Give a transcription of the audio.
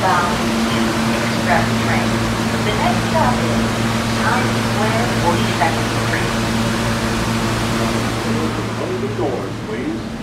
southbound to express train. The next stop is Times Square 42nd Street. Close the doors, please.